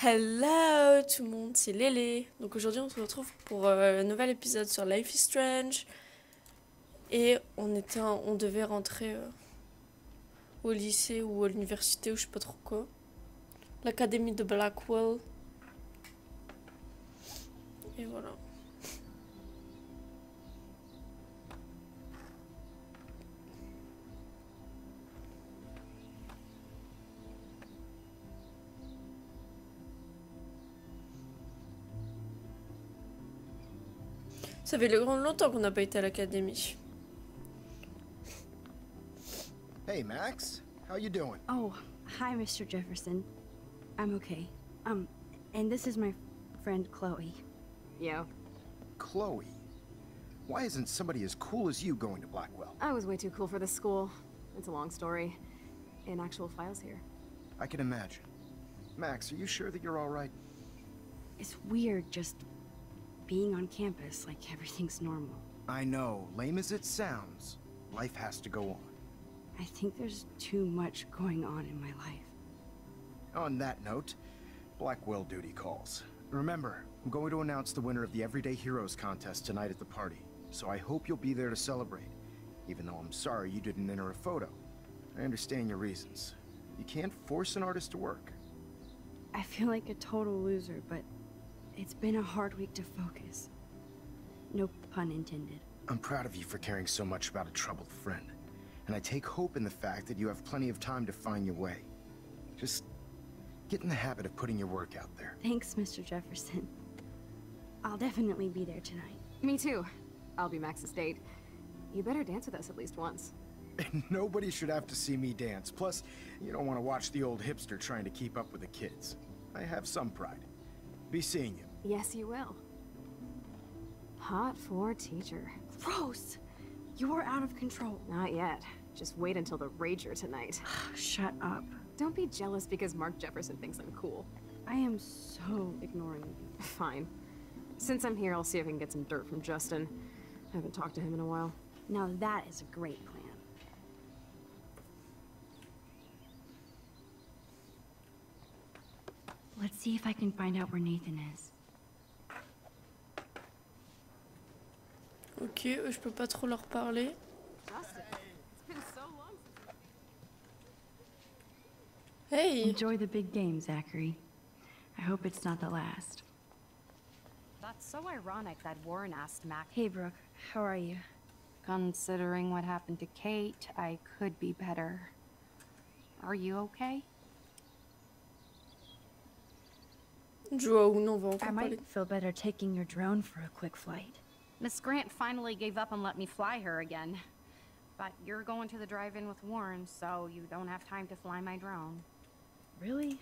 Hello tout le monde, c'est Lélé. Donc aujourd'hui on se retrouve pour euh, un nouvel épisode sur Life is Strange. Et on, était on devait rentrer euh, au lycée ou à l'université ou je sais pas trop quoi. L'académie de Blackwell. Et voilà. Ça fait le grand longtemps qu'on n'a pas été à l'académie. Hey, Max. How you doing? Oh, hi, Mr. Jefferson. I'm okay. Um, and this is my friend Chloe. Yo, Chloe. Why isn't somebody as cool as you going to Blackwell? I was way too cool for this school. It's a long story. In actual files here. I can imagine. Max, are you sure that you're all right? It's weird just being on campus like everything's normal. I know, lame as it sounds, life has to go on. I think there's too much going on in my life. On that note, Blackwell duty calls. Remember, I'm going to announce the winner of the Everyday Heroes contest tonight at the party, so I hope you'll be there to celebrate. Even though I'm sorry you didn't enter a photo. I understand your reasons. You can't force an artist to work. I feel like a total loser, but it's been a hard week to focus. No pun intended. I'm proud of you for caring so much about a troubled friend. And I take hope in the fact that you have plenty of time to find your way. Just get in the habit of putting your work out there. Thanks, Mr. Jefferson. I'll definitely be there tonight. Me too. I'll be Max's date. You better dance with us at least once. Nobody should have to see me dance. Plus, you don't want to watch the old hipster trying to keep up with the kids. I have some pride. Be seeing you. Yes, you will. Hot for teacher. Gross! You're out of control. Not yet. Just wait until the Rager tonight. Shut up. Don't be jealous because Mark Jefferson thinks I'm cool. I am so ignoring you. Fine. Since I'm here, I'll see if I can get some dirt from Justin. I haven't talked to him in a while. Now that is a great plan. Let's see if I can find out where Nathan is. Ok, eux, je peux pas trop leur parler. Hey Enjoy the big game, Zachary. I hope it's not the last. That's so ironic that Warren asked Mac. Hey, Brooke. How are you? Considering what happened to Kate, I could be better. Are you okay? Va I might feel better taking your drone for a quick flight. Miss Grant finally gave up and let me fly her again. But you're going to the drive-in with Warren, so you don't have time to fly my drone. Really?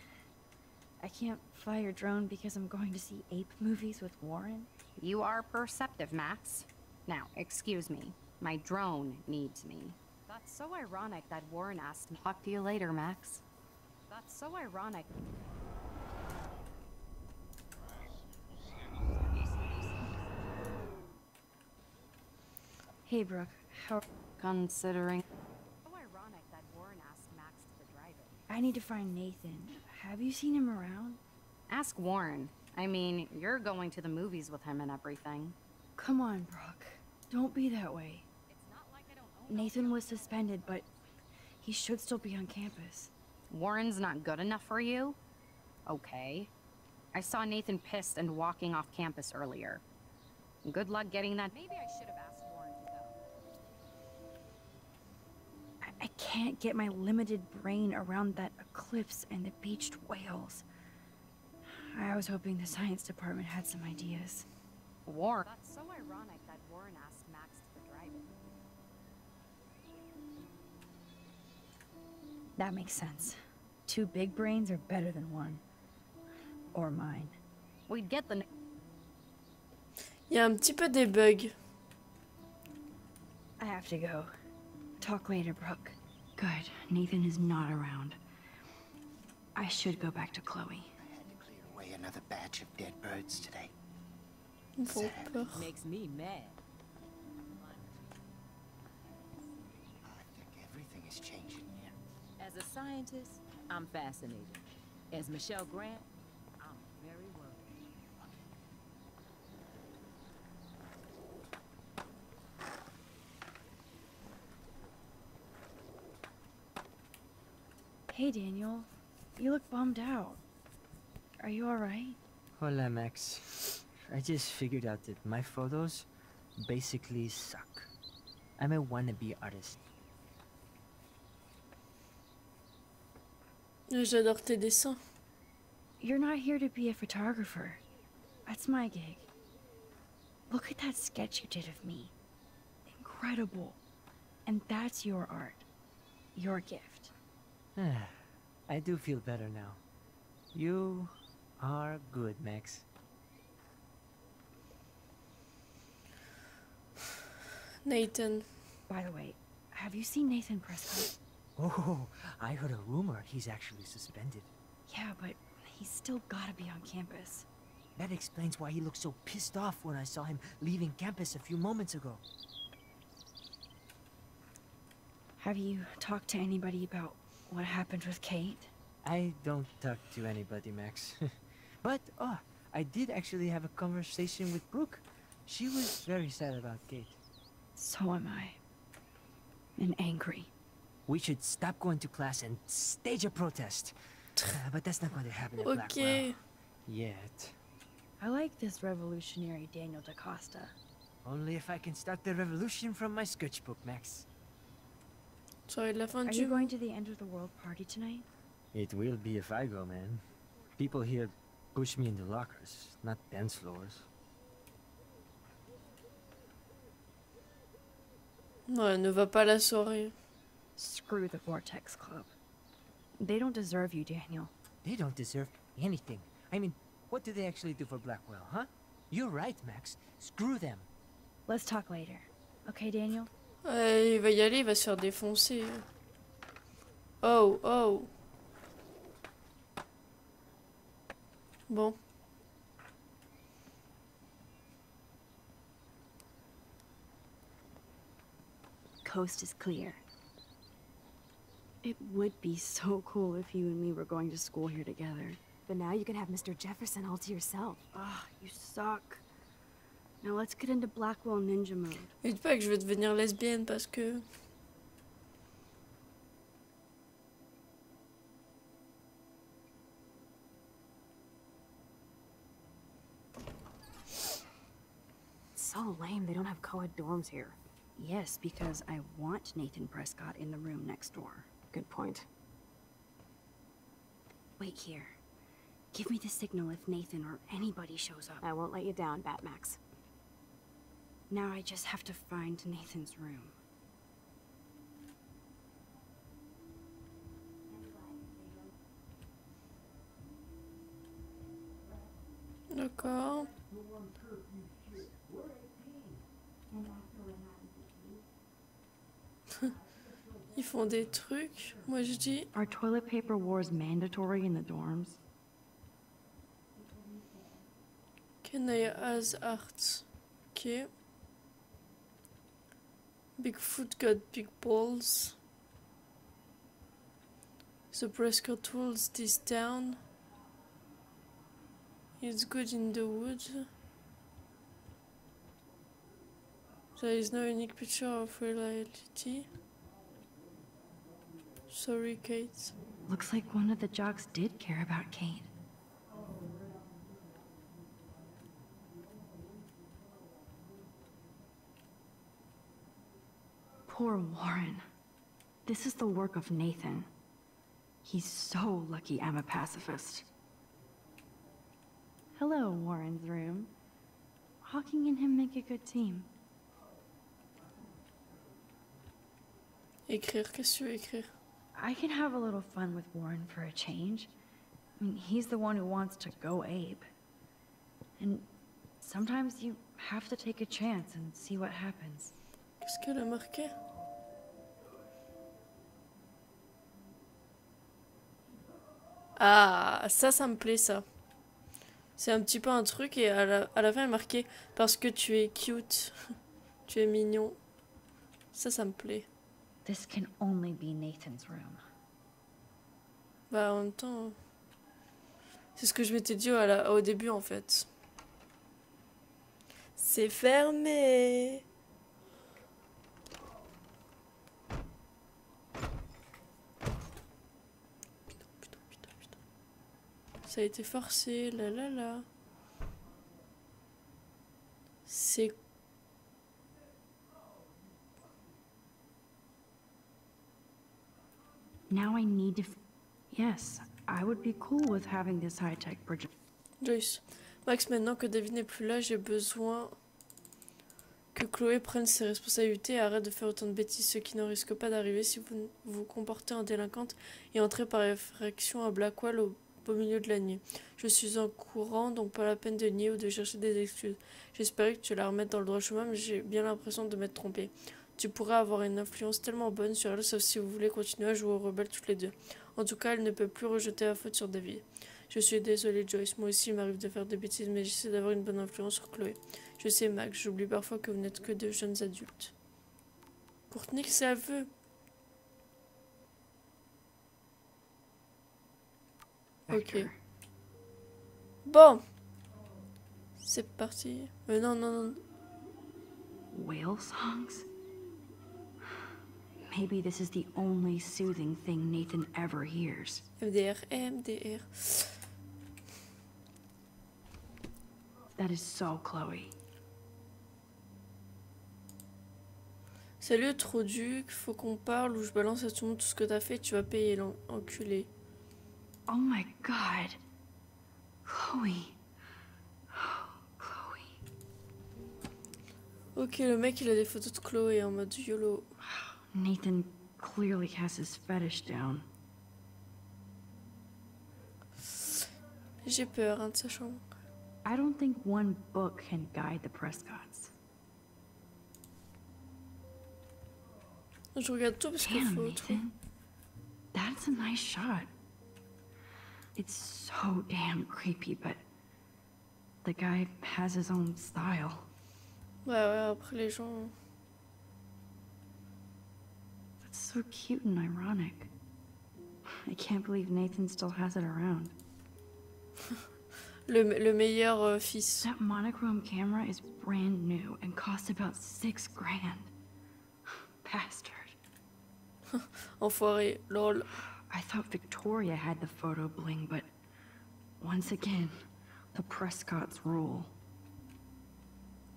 I can't fly your drone because I'm going to see ape movies with Warren? You are perceptive, Max. Now, excuse me. My drone needs me. That's so ironic that Warren asked me. Talk to you later, Max. That's so ironic. Hey, Brooke. How... Considering. So ironic that Warren asked Max to the drive-in. I need to find Nathan. Have you seen him around? Ask Warren. I mean, you're going to the movies with him and everything. Come on, Brooke. Don't be that way. It's not like I don't own Nathan was suspended, but he should still be on campus. Warren's not good enough for you? Okay. I saw Nathan pissed and walking off campus earlier. Good luck getting that. Maybe I should have can't get my limited brain around that eclipse and the beached whales. I was hoping the science department had some ideas. Warren. That's so ironic that Warren asked Max to drive-in. That makes sense. Two big brains are better than one. Or mine. We'd get the. Il y a un petit peu des bugs. I have to go. Talk later, Brooke. Good. Nathan is not around. I should go back to Chloe. I had to clear away another batch of dead birds today. Ils me font. Makes me mad. I think everything is changing here. As a scientist, I'm fascinated. As Michelle Grant, I'm Very well. Hey, Daniel. You look bummed out. Are you alright? Hola, Max. I just figured out that my photos basically suck. I'm a wannabe artist. J'adore tes dessins. You're not here to be a photographer. That's my gig. Look at that sketch you did of me. Incredible. And that's your art. Your gift. I do feel better now. You are good, Max. Nathan. By the way, have you seen Nathan Prescott? Oh, I heard a rumor he's actually suspended. Yeah, but he's still gotta be on campus. That explains why he looked so pissed off when I saw him leaving campus a few moments ago. Have you talked to anybody about what happened with Kate? I don't talk to anybody, Max. but, oh, I did actually have a conversation with Brooke. She was very sad about Kate. So am I. And angry. We should stop going to class and stage a protest. Uh, but that's not going to happen at Blackwell. Ok. Yet. I like this revolutionary Daniel DaCosta. Only if I can start the revolution from my sketchbook, Max. Soirée de la fin Are du you going to the end of the world party tonight? It will be if I go, man. People here push me into lockers, not dance floors. Non, elle ne va pas à la soirée. Screw the Vortex Club. They don't deserve you, Daniel. They don't deserve anything. I mean, what do they actually do for Blackwell, huh? You're right, Max. Screw them. Let's talk later. Okay, Daniel? Ouais, il va y aller, il va se faire défoncer. Oh, oh. Bon. Coast is clear. It would be so cool if you and me were going to school here together. But now you can have Mr. Jefferson all to yourself. Ah, you suck. Now let's get into Blackwell Ninja mode. Mais dis pas que je vais devenir lesbienne parce que. It's so lame they don't have co-ed dorms here. Yes, because I want Nathan Prescott in the room next door. Good point. Wait here. Give me the signal if Nathan or anybody shows up. I won't let you down, Batmax. Now I just have to find Nathan's room. D'accord. Ils font des trucs. Moi je dis. Are toilet paper wars mandatory in the dorms? Kenai as art. Ok. Bigfoot got big balls. The Prescott rules this town. It's good in the woods. There is no unique picture of reality. Sorry, Kate. Looks like one of the jocks did care about Kate. Poor Warren. This is the work of Nathan. He's so lucky I'm a pacifist. Hello, Warren's room. Hawking and him make a good team. Écrire, qu'est-ce que tu veux écrire? I can have a little fun with Warren for a change. I mean, he's the one who wants to go ape. And sometimes you have to take a chance and see what happens. Qu'est-ce qu'elle a marqué? Ah, ça, ça me plaît, ça. C'est un petit peu un truc et à la, à la fin, elle est marqué parce que tu es cute, tu es mignon. Ça, ça me plaît. This can only be Nathan's room. Bah, en même temps. C'est ce que je m'étais dit à la- au début en fait. C'est fermé. Ça a été forcé, là là là. C'est Now I need to. Yes, I would be cool with having this high tech project. Joyce. Max, maintenant que David n'est plus là, j'ai besoin que Chloé prenne ses responsabilités et arrête de faire autant de bêtises, ce qui ne risque pas d'arriver si vous vous comportez en délinquante et entrez par effraction à Blackwell au beau milieu de la nuit. Je suis en courant, donc pas la peine de nier ou de chercher des excuses. J'espérais que tu la remettes dans le droit chemin, mais j'ai bien l'impression de m'être trompée. Tu pourrais avoir une influence tellement bonne sur elle, sauf si vous voulez continuer à jouer aux rebelles toutes les deux. En tout cas, elle ne peut plus rejeter la faute sur David. Je suis désolée, Joyce. Moi aussi, il m'arrive de faire des bêtises, mais j'essaie d'avoir une bonne influence sur Chloé. Je sais, Max, j'oublie parfois que vous n'êtes que de jeunes adultes. Courtney, c'est Ok. Bon. C'est parti. Euh, non, non, non. Whale songs? Maybe this is the only soothing thing Nathan ever hears. MDR, MDR. That is so Chloe. Salut, trop duc. Faut qu'on parle ou je balance à tout le monde tout ce que t'as fait. Tu vas payer, l'enculé. Oh my god. Chloe. Oh, Chloe. Ok, le mec, il a des photos de Chloé en mode YOLO. Nathan clearly has his fetish down. J'ai peur hein, de sa chambre. I don't think one book can guide the Prescotts. Je regarde tout parce qu'il faut. Nathan. That's a nice shot. It's so damn creepy, but the guy has his own style. Ouais, ouais, après les gens. That's so cute and ironic. I can't believe Nathan still has it around. Le, le meilleur euh, fils. That monochrome camera is brand new and costs about six grand. Bastard. Enfoiré. Lol. I thought Victoria had the photo bling, but once again, the Prescotts rule.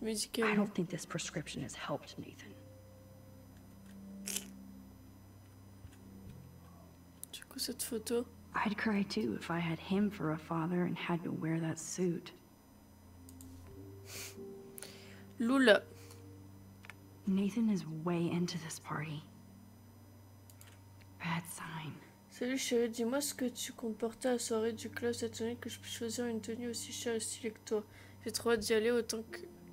I don't think this prescription has helped Nathan. Cette photo. I'd cry too if I had him for a father and had to wear that suit. Lula. Nathan is way into this party. Salut chérie, dis-moi ce que tu comptes porter à la soirée du club cette année que je puisse choisir une tenue aussi chère et stylée que toi. J'ai trop hâte d'y aller,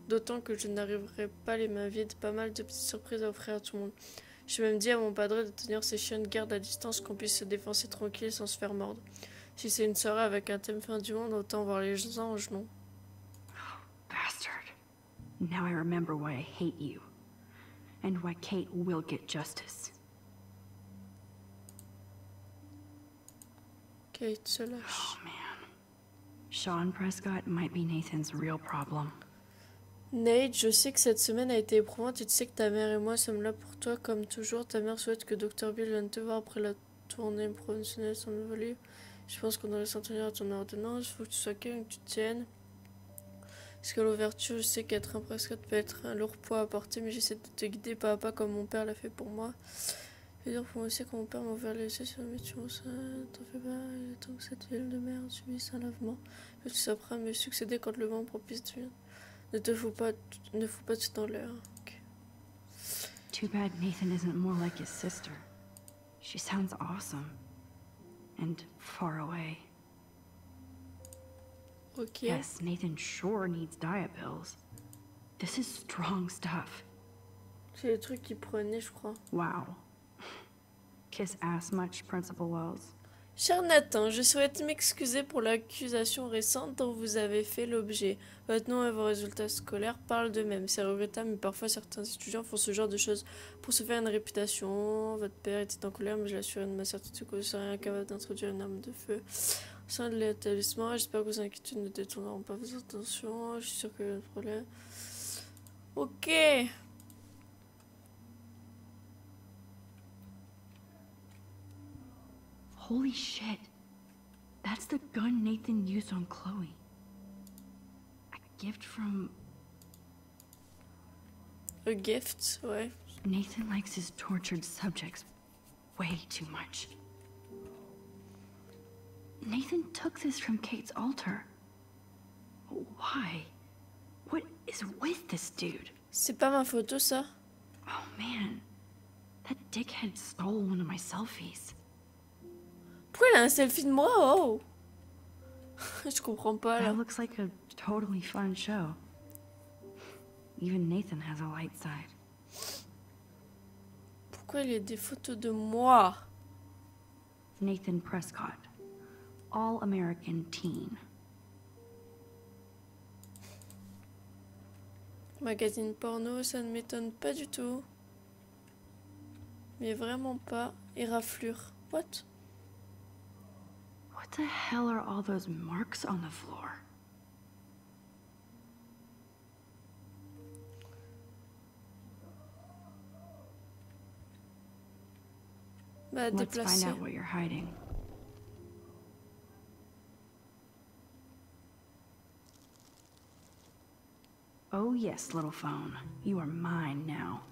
d'autant que je n'arriverai pas les mains vides. Pas mal de petites surprises à offrir à tout le monde. J'ai même dit à mon padre de tenir ses chiens de garde à distance, qu'on puisse se défoncer tranquille sans se faire mordre. Si c'est une soirée avec un thème fin du monde, autant voir les anges, non Bastard. Now I remember why I hate you. And why Kate will get justice. Kate se lâche. Oh man. Sean Prescott might be Nathan's real problem. Nate, je sais que cette semaine a été éprouvante et tu sais que ta mère et moi sommes là pour toi comme toujours. Ta mère souhaite que Dr. Bill vienne te voir après la tournée promotionnelle de son nouveau livre. Je pense qu'on devrait s'en tenir à ton ordonnance. Faut que tu sois calme que tu te tiennes. Parce qu'à l'ouverture, je sais qu'être un Prescott peut être un lourd poids à porter, mais j'essaie de te guider pas à pas comme mon père l'a fait pour moi. Dire pour moi aussi père m'a ouvert les yeux sur tuons, ça t'en fais pas, il est temps que cette ville de merde subisse un lavement. Que tu sois prêt à me succéder quand le vent propice vient. Ne te fous pas, ne fous pas tout dans l'air. Ok. Too bad Nathan isn't more like his sister. She sounds awesome. And far away. Ok. Yes, Nathan sure needs diet pills. This is strong stuff. C'est les trucs qu'il prenait, je crois. Wow. Kiss ass much, Principal Wells. Cher Nathan, je souhaite m'excuser pour l'accusation récente dont vous avez fait l'objet. Votre nom et vos résultats scolaires parlent d'eux-mêmes. C'est regrettable, mais parfois certains étudiants font ce genre de choses pour se faire une réputation. Votre père était en colère, mais je l'assure de ma certitude que vous serez incapable d'introduire une arme de feu sein de l'établissement. J'espère que vos inquiétudes ne détourneront pas vos attentions. Je suis sûre que le problème. Ok. Holy shit. That's the gun Nathan used on Chloe. A gift from. A gift, ouais. Nathan likes his tortured subjects way too much. Nathan took this from Kate's altar. Why? What is with this dude? C'est pas ma photo, ça. Oh man. That dickhead stole one of my selfies. Pourquoi il a un selfie de moi Oh Je comprends pas là. That looks like a totally fun show. Even Nathan has a light side. Pourquoi il y a des photos de moi? Nathan Prescott, all American teen. Magazine porno, ça ne m'étonne pas du tout. Mais vraiment pas. Et raflure. What? What the hell are all those marks on the floor? Bah, Let's find out what you're hiding. Oh, yes, little phone. You are mine now.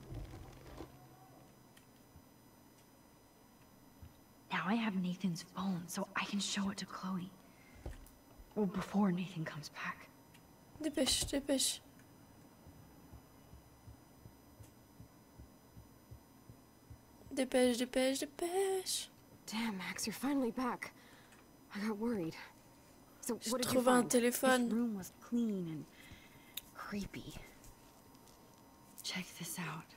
Now I have Nathan's phone, so I can show it to Chloe. Well, before Nathan comes back. Dépêche, dépêche. Dépêche, dépêche, dépêche. Damn, Max, you're finally back. I got worried. So, what did you find? This room was clean and creepy. Check this out.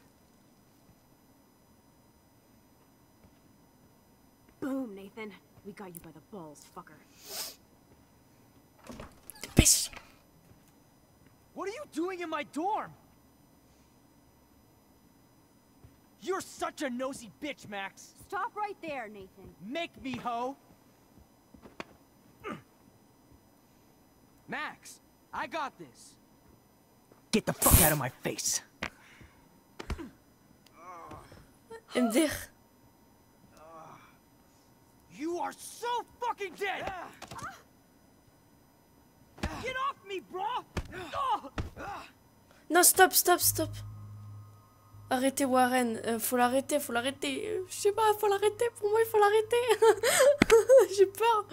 Boom, Nathan. We got you by the balls, fucker. Bitch! What are you doing in my dorm? You're such a nosy bitch, Max. Stop right there, Nathan. Make me, ho. Max, I got this. Get the fuck out of my face. MDR. You are so fucking dead! Get off me, bro! Oh! Non, stop, stop, stop. Arrêtez Warren. Euh, faut l'arrêter, faut l'arrêter. Euh, Je sais pas, faut l'arrêter. Pour moi, il faut l'arrêter. J'ai peur.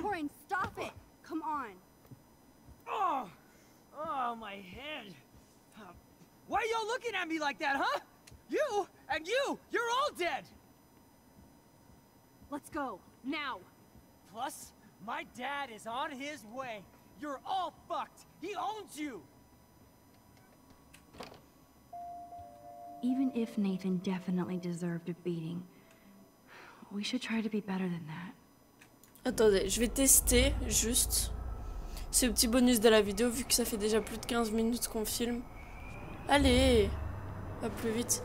Warren, stop it! Come on. Oh! Oh, my head. Why are y'all looking at me like that, huh? You and you, you're all dead! Let's go. Now. Plus, my dad is on his way. You're all fucked. He owns you. Even if Nathan definitely deserved a beating, we should try to be better than that. Attendez, je vais tester juste ce petit bonus de la vidéo vu que ça fait déjà plus de 15 minutes qu'on filme. Allez, va plus vite.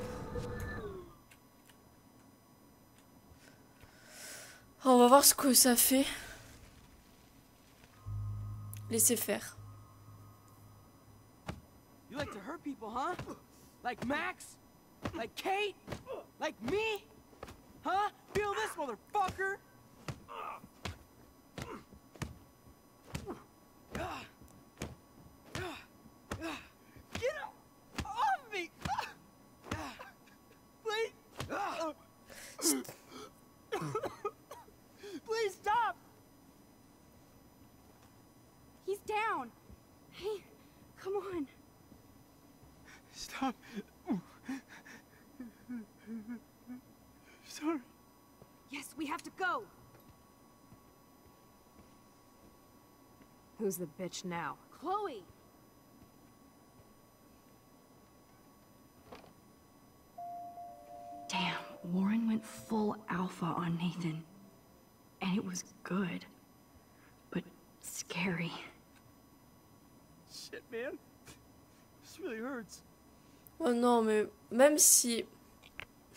On va voir ce que ça fait. Laissez faire. You like to hurt people, huh? Like Max? Like Kate? Like me? Huh? Feel this, motherfucker off me! Please! Please stop! He's down. Hey, come on. Stop. Sorry. Yes, we have to go. Who's the bitch now? Chloe! Damn, Warren went full alpha on Nathan. And it was good. But scary. Shit, man. This really hurts. Oh non, mais même si...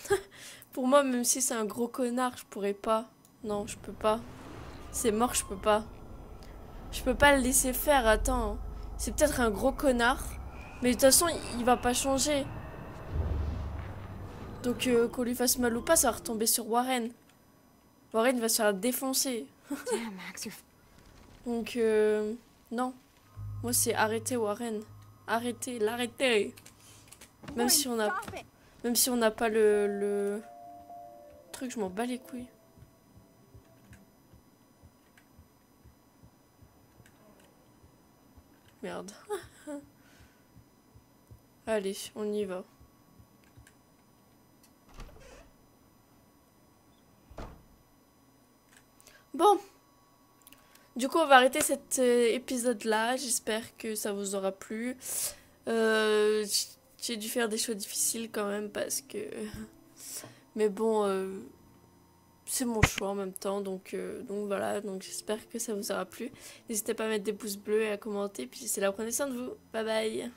Pour moi, même si c'est un gros connard, je pourrais pas. Non, je peux pas. C'est mort, je peux pas. Je peux pas le laisser faire, attends. C'est peut-être un gros connard. Mais de toute façon, il va pas changer. Donc euh, qu'on lui fasse mal ou pas, ça va retomber sur Warren. Warren va se faire défoncer. Donc euh, non. Moi c'est arrêter Warren. Arrêter, l'arrêter. Même si on a même si on n'a pas le, le truc, je m'en bats les couilles. Merde. Allez, on y va. Bon. Du coup, on va arrêter cet euh, épisode-là. J'espère que ça vous aura plu. Euh, J'ai dû faire des choix difficiles quand même parce que... Mais bon, euh, c'est mon choix en même temps. Donc, euh, donc voilà, donc j'espère que ça vous aura plu. N'hésitez pas à mettre des pouces bleus et à commenter. Puis c'est là, prenez soin de vous. Bye bye.